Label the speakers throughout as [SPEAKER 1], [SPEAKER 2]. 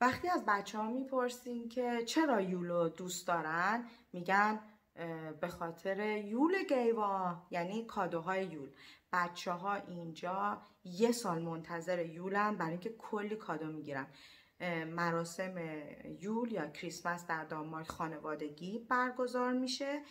[SPEAKER 1] وقتی از بچه ها می‌پرسیم که چرا یولو دوست دارن میگن به خاطر یول گیوا یعنی کادوهای یول. بچه ها اینجا یه سال منتظر یولن برای اینکه کلی کادو می‌گیرن. مراسم یول یا کریسمس در دانمارک خانوادگی برگزار میشه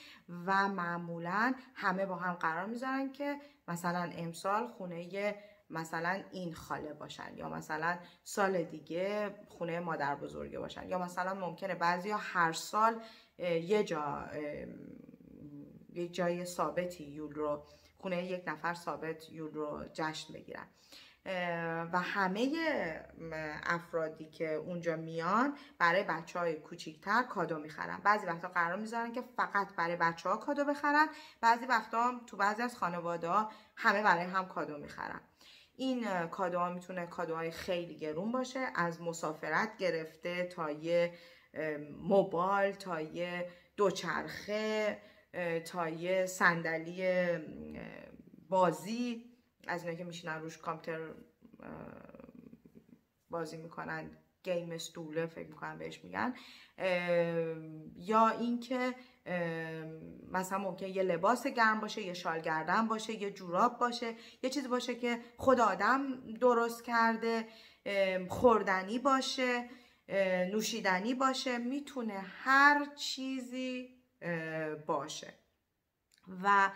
[SPEAKER 1] و معمولا همه با هم قرار می‌ذارن که مثلا امسال خونه مثلا این خاله باشن یا مثلا سال دیگه خونه مادر بزرگه باشن یا مثلا ممکنه بعضی هر سال یه جا یه جای ثابتی یول رو خونه یک نفر ثابت یول رو جشن بگیرن. و همه افرادی که اونجا میان برای بچه های کوچیکتر کادو می‌خرن. بعضی وقتا قرار می‌ذارن که فقط برای بچه ها کادو بخرن بعضی وقتا تو بعضی از خانواده همه برای هم کادو می‌خرن. این کادوها می‌تونه کادوهای خیلی گرون باشه از مسافرت گرفته تا یه موبایل تا یه دوچرخه تا یه صندلی بازی از اینا که میشینن روش کامپیوتر بازی می‌کنن گیم استوله فکر می‌کنن بهش میگن یا اینکه مثلا ممکن یه لباس گرم باشه یه شال گردن باشه یه جوراب باشه یه چیزی باشه که خود آدم درست کرده خوردنی باشه نوشیدنی باشه می‌تونه هر چیزی باشه. و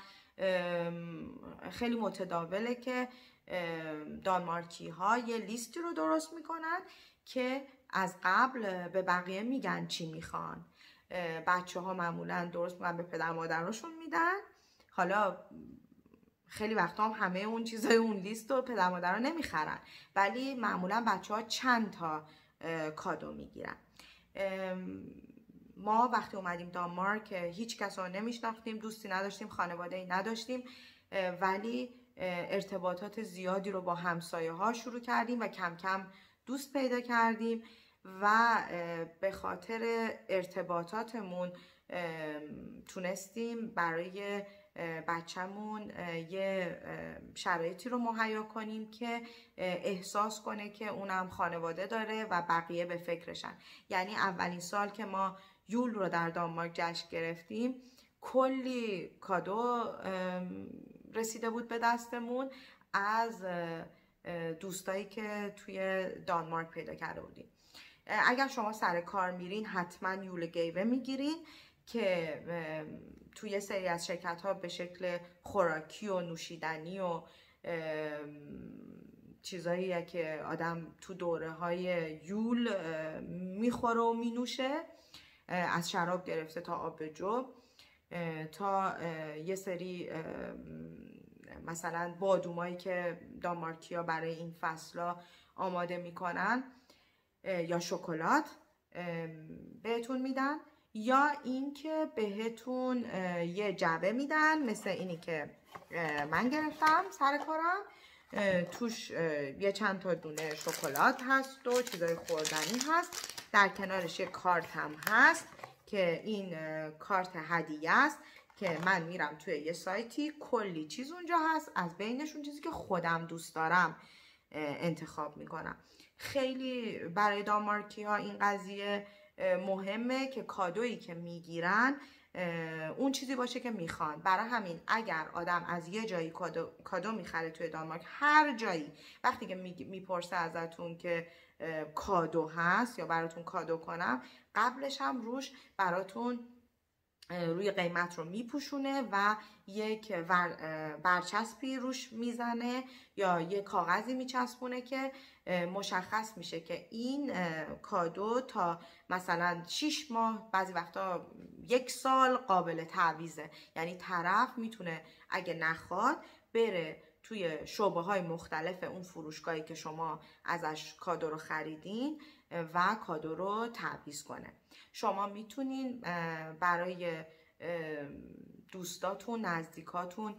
[SPEAKER 1] خیلی متداوله که دانمارکی ها یه لیستی رو درست می‌کنن که از قبل به بقیه میگن چی می‌خوان. بچه ها معمولا درست می‌کنن به پدر مادرشون میدن. حالا خیلی وقتا هم همه اون چیزای اون لیست رو پدر مادر نمی‌خرن ولی معمولا بچه ها چند تا کادو می‌گیرن. ما وقتی اومدیم دانمارک هیچ کس رو نمیشناختیم دوستی نداشتیم خانواده ای نداشتیم ولی ارتباطات زیادی رو با همسایه ها شروع کردیم و کم کم دوست پیدا کردیم. و به خاطر ارتباطاتمون تونستیم برای بچهمون یه شرایطی رو مهیا کنیم که احساس کنه که اونم خانواده داره و بقیه به فکرشن. یعنی اولین سال که ما یول رو در دانمارک جشن گرفتیم کلی کادو رسیده بود به دستمون از دوستایی که توی دانمارک پیدا کرده بودیم. اگر شما سر کار میرین حتما یول گیوه می‌گیرین که توی سری از شرکت ها به شکل خوراکی و نوشیدنی و چیزایی که آدم تو دوره های یول می‌خوره و مینوشه از شراب گرفته تا آب جو تا یه سری مثلا بادومایی که دانمارکیا برای این فصلا آماده می‌کنن. یا شکلات بهتون میدن یا اینکه بهتون یه جعبه میدن مثل اینی که من گرفتم سر کارم. توش یه چند تا دونه شکلات هست و چیزای خوردنی هست. در کنارش یه کارت هم هست که این کارت هدیه است که من میرم توی یه سایتی. کلی چیز اونجا هست. از بینشون چیزی که خودم دوست دارم. انتخاب می‌کنم. خیلی برای دانمارکی ها این قضیه مهمه که کادویی که می‌گیرن اون چیزی باشه که می‌خوان. برای همین اگر آدم از یه جایی کادو, کادو می‌خره توی دانمارک هر جایی وقتی که می‌پرسه ازتون که کادو هست یا براتون کادو کنم قبلش هم روش براتون روی قیمت رو میپوشونه و یک برچسبی روش می‌زنه یا یک کاغذی میچسبونه که مشخص میشه که این کادو تا مثلا 6 ماه بعضی وقتا یک سال قابل تعویزه یعنی طرف می‌تونه اگه نخواد بره توی شعبه های مختلف اون فروشگاهی که شما ازش کادو رو خریدین و کادو رو تعویز کنه. شما می‌تونین برای دوستاتون نزدیکاتون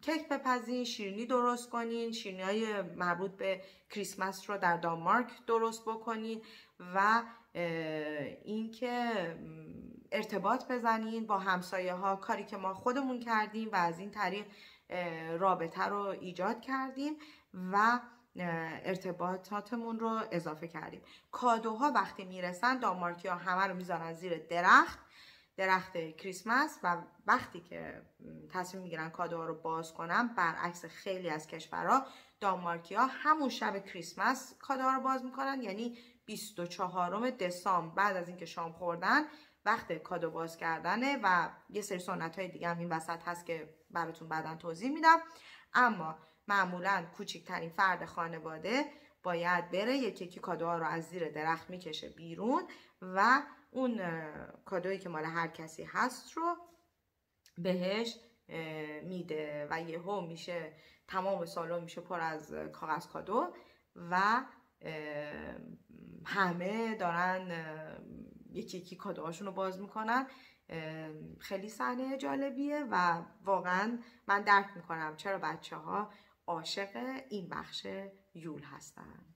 [SPEAKER 1] کیک بپزین شیرینی درست کنین شیرینی های مربوط به کریسمس رو در دانمارک درست بکنین و اینکه ارتباط بزنین با همسایه ها کاری که ما خودمون کردیم و از این طریق رابطه رو ایجاد کردیم و ارتباطاتمون رو اضافه کردیم. کادوها وقتی می‌رسن دانمارکی ها همه رو می‌ذارن زیر درخت درخت کریسمس و وقتی که تصمیم می‌گیرن کادوها رو باز کنن برعکس خیلی از کشورها دانمارکی ها همون شب کریسمس کادوها رو باز می‌کنن یعنی 24 دسامبر بعد از اینکه شام خوردن وقت کادو باز کردنه و یه سری سنت های دیگه هم این وسط هست که براتون بعدا توضیح میدم. اما معمولا کوچکترین فرد خانواده باید بره یکی یکی کادوها رو از زیر درخت می‌کشه بیرون و اون کادویی که مال هر کسی هست رو بهش میده و یهو میشه تمام سالن میشه پر از کاغذ کادو و همه دارن یکی یکی کادوهاشون رو باز می‌کنن. خیلی صحنه جالبیه و واقعا من درک می‌کنم چرا بچه ها عاشق این بخش یول هستن